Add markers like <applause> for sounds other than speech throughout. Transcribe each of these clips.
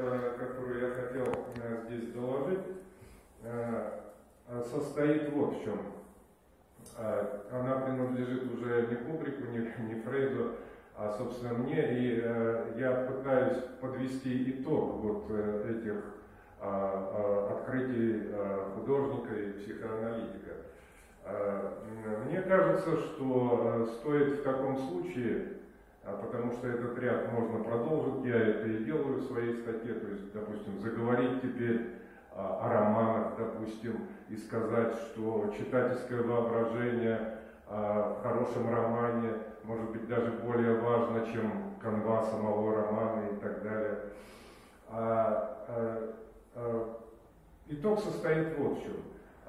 э, которую я хотел э, здесь доложить, состоит вот в чем. Она принадлежит уже не Кубрику, не, <laughs> не Фрейду, а, собственно, мне. И я пытаюсь подвести итог вот этих открытий художника и психоаналитика. Мне кажется, что стоит в таком случае а потому что этот ряд можно продолжить, я это и делаю в своей статье, то есть, допустим, заговорить теперь о романах, допустим, и сказать, что читательское воображение а, в хорошем романе может быть даже более важно, чем канва самого романа и так далее. А, а, итог состоит вот в чем.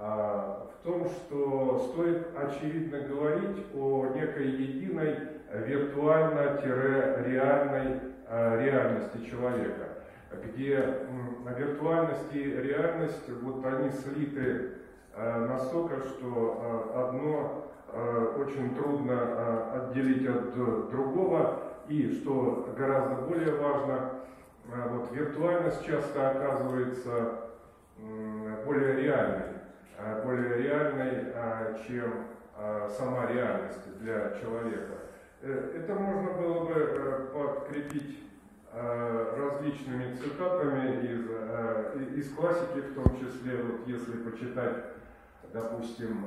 А, в том, что стоит очевидно говорить о некой единой виртуально-реальной а, реальности человека, где виртуальность и реальность, вот они слиты а, настолько, что одно очень трудно отделить от другого, и, что гораздо более важно, вот виртуальность часто оказывается более реальной, более реальной, чем сама реальность для человека. Э, это можно было бы э, подкрепить э, различными цитатами из, из классики, в том числе, вот если почитать, допустим,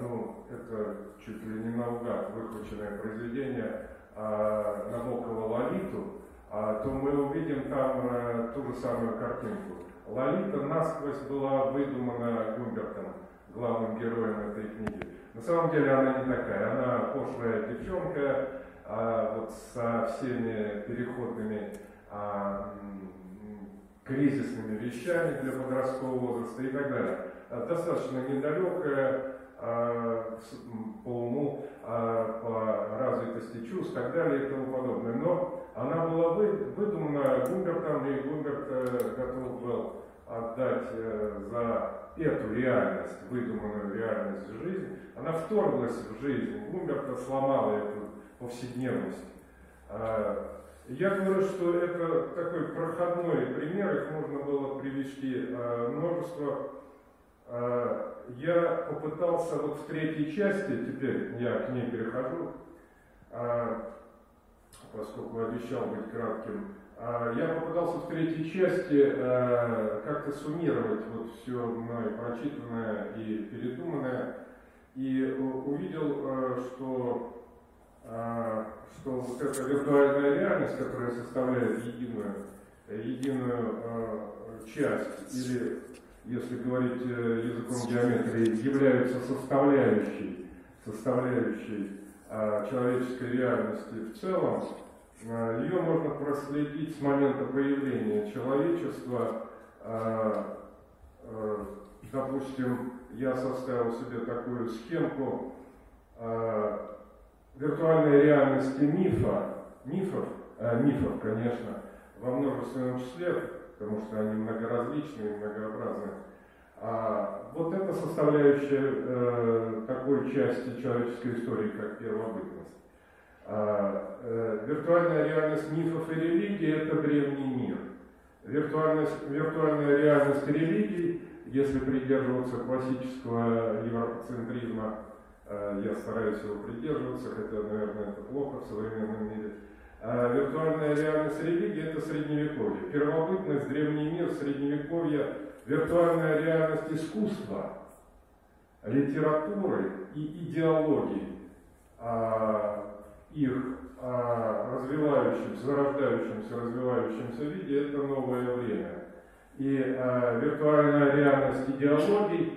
ну, это чуть ли не наугад выхваченное произведение Набокова «Лолиту», то мы увидим там ту же самую картинку. Лолита насквозь была выдумана Гумбертом, главным героем этой книги. На самом деле она не такая, она пошлая девчонка, а, вот со всеми переходными а, кризисными вещами для подросткового возраста и так далее. А, достаточно недалекая а, по уму, а, по развитости чувств и так далее и тому подобное. Но она была вы, выдумана Гумбертом, и Гумберт э, готов был отдать э, за эту реальность, выдуманную реальность жизнь, она вторглась в жизнь. Гумберта сломала эту повседневность. А, я говорю, что это такой проходной пример, их можно было привести а, множество. А, я попытался вот в третьей части, теперь я к ней перехожу, поскольку обещал быть кратким, я попытался в третьей части как-то суммировать вот все мной прочитанное и передуманное, и увидел, что а, что вот эта виртуальная реальность, которая составляет единую, единую а, часть, или, если говорить э, языком геометрии, является составляющей, составляющей а, человеческой реальности в целом, ее можно проследить с момента появления человечества. Допустим, я составил себе такую схемку виртуальной реальности мифа, мифов, э, мифов, конечно, во множественном числе, потому что они многоразличны и многообразны. А вот это составляющая э, такой части человеческой истории, как первобытность. А, э, виртуальная реальность мифов и религий – это древний мир. Виртуальность, виртуальная реальность религий, если придерживаться классического европоцентризма, Э, я стараюсь его придерживаться, хотя, наверное, это плохо в современном мире. А виртуальная реальность религии – это средневековье. Первобытность, древний мир, средневековье, виртуальная реальность искусства, литературы и идеологии, а, их а, развивающемся, зарождающемся, развивающемся виде – это новое время. И а, виртуальная реальность идеологий,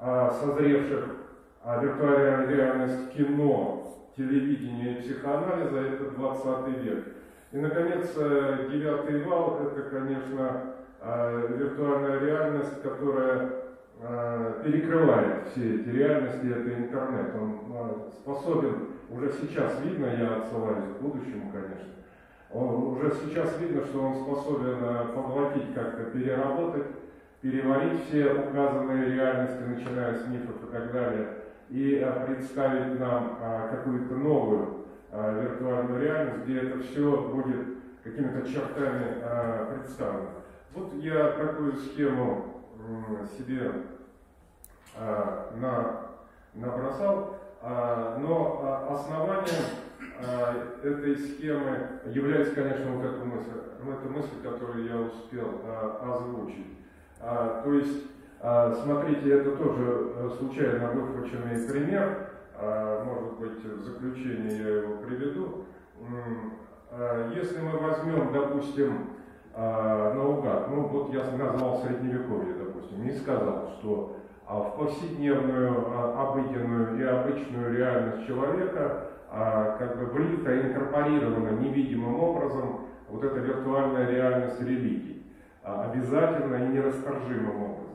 созревших виртуальная реальность кино, телевидения и психоанализа – это 20 век. И, наконец, э, девятый вал – это, конечно, виртуальная реальность, которая э, перекрывает все эти реальности, это интернет. Он способен, уже сейчас видно, я отсылаюсь к будущему, конечно, он, уже сейчас видно, что он способен поглотить, как-то переработать, переварить все указанные реальности, начиная с мифов и так далее, и а, представить нам а, какую-то новую а, виртуальную реальность, где это все будет какими-то чертами представлено. Вот я такую схему себе на, набросал, но основанием этой схемы является, конечно, вот эта мысль, эта мысль, которую я успел озвучить. То есть а, смотрите, это тоже э, случайно выхваченный пример, а, может быть, в заключение я его приведу. А, если мы возьмем, допустим, наугад, ну вот я назвал средневековье, допустим, и сказал, что в повседневную, обыденную и обычную реальность человека как бы влита, инкорпорирована невидимым образом вот эта виртуальная реальность религии, обязательно и нерасторжимым образом.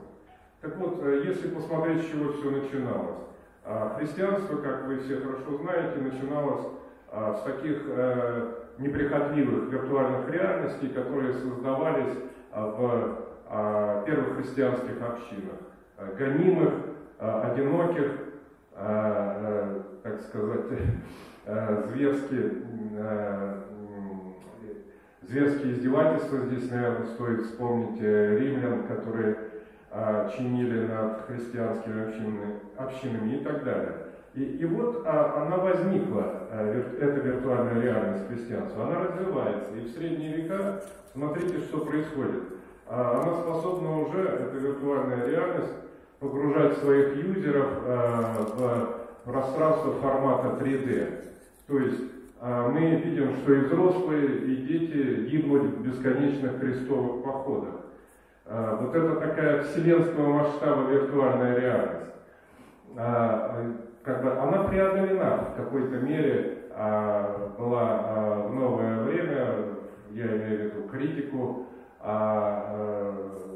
Так вот, э, если посмотреть, с чего все начиналось. А, христианство, как вы все хорошо знаете, начиналось а, с таких э, неприхотливых виртуальных реальностей, которые создавались а, в первых христианских общинах. Гонимых, одиноких, так сказать, <laughs> зверски, зверские издевательства. Здесь, наверное, стоит вспомнить э, римлян, которые а, чинили над христианскими общинами, общинами и так далее. И, и вот а, она возникла, а, эта виртуальная реальность христианства, она развивается. И в средние века, смотрите, что происходит. А, она способна уже, эта виртуальная реальность, погружать своих юзеров а, в пространство формата 3D. То есть а, мы видим, что и взрослые, и дети гибнут в бесконечных крестовых походах. А, вот это такая вселенского масштаба виртуальная реальность. А, как бы она преодолена в какой-то мере, а, была в новое время, я имею в виду критику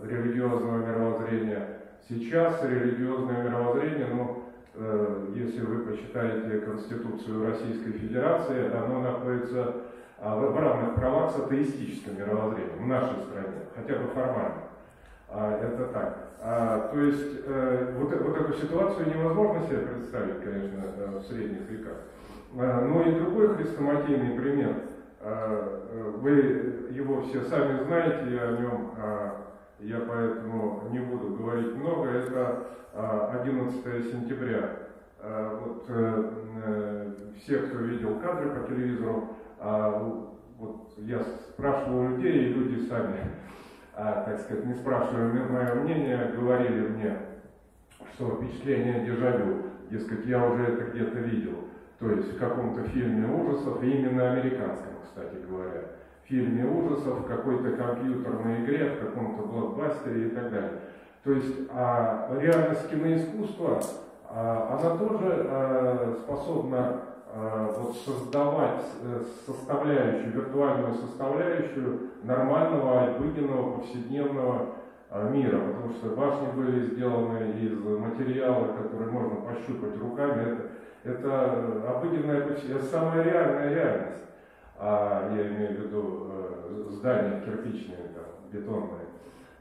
религиозного мировоззрения. Сейчас религиозное мировоззрение, ну, э, если вы почитаете Конституцию Российской Федерации, оно находится в равных правах с атеистическим мировоззрением в нашей стране, хотя бы формально. А, это так. А, то есть э, вот, вот эту ситуацию невозможно себе представить, конечно, э, в средних веках. А, но и другой хрестоматийный пример. А, э, вы его все сами знаете, я о нем, а, я поэтому не буду говорить много. Это а, 11 сентября. А, вот э, э, все, кто видел кадры по телевизору, а, вот я спрашивал людей, и люди сами а, так сказать, не спрашивая мое мнение, говорили мне, что впечатление дежавю, дескать, я уже это где-то видел. То есть в каком-то фильме ужасов, именно американском, кстати говоря, фильме ужасов, в какой-то компьютерной игре, в каком-то блокбастере и так далее. То есть а, реальность киноискусства, а, она тоже а, способна вот создавать э, составляющую, виртуальную составляющую нормального, обыденного, повседневного э, мира, потому что башни были сделаны из материала, который можно пощупать руками. Это, это обыденная, это самая реальная реальность. А, я имею в виду здания кирпичные, там, бетонные.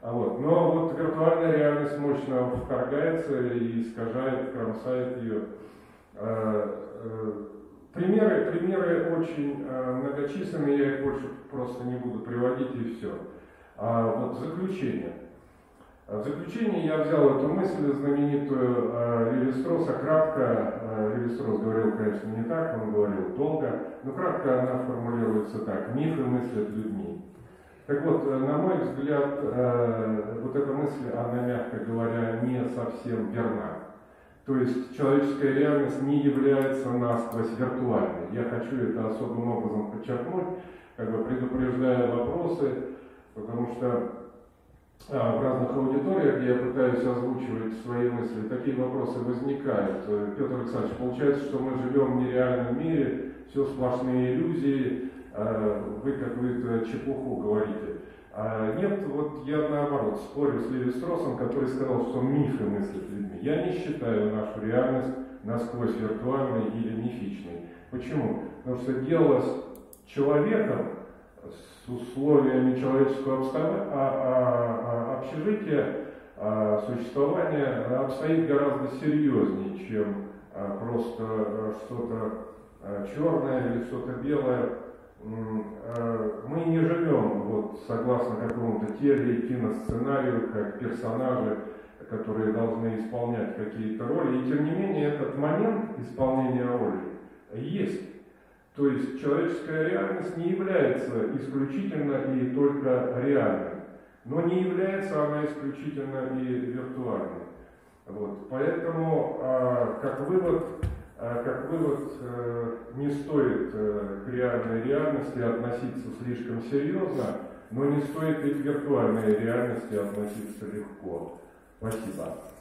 А вот. Но вот виртуальная реальность мощно вторгается и искажает, кромсает ее. Примеры, примеры очень э, многочисленные, я их больше просто не буду приводить и все. А, вот заключение. В заключение я взял эту мысль знаменитую э, Левистроса, кратко, э, Левистрос говорил, конечно, не так, он говорил долго, но кратко она формулируется так, мифы мыслят людьми. Так вот, э, на мой взгляд, э, вот эта мысль, она, мягко говоря, не совсем верна. То есть человеческая реальность не является насквозь виртуальной. Я хочу это особым образом подчеркнуть, как бы предупреждая вопросы, потому что а, в разных аудиториях, где я пытаюсь озвучивать свои мысли, такие вопросы возникают. Петр Александрович, получается, что мы живем в нереальном мире, все сплошные иллюзии, а, вы какую-то чепуху говорите. А нет, вот я наоборот спорю с Леви Стросом, который сказал, что мифы мыслят. Я не считаю нашу реальность насквозь виртуальной или мифичной. Почему? Потому что дело с человеком, с условиями человеческого обстава, а, а, а, общежития, а, существования обстоит гораздо серьезнее, чем а, просто а, что-то а, черное или что-то белое э, мы не живем вот согласно какому-то теле и киносценарию, как персонажи, которые должны исполнять какие-то роли. И тем не менее этот момент исполнения роли есть. То есть человеческая реальность не является исключительно и только реальной, но не является она исключительно и виртуальной. Вот. Поэтому, а, как вывод, а, как вывод, э, не стоит э, к реальной реальности относиться слишком серьезно, но не стоит и к виртуальной реальности относиться легко. Pode pisar.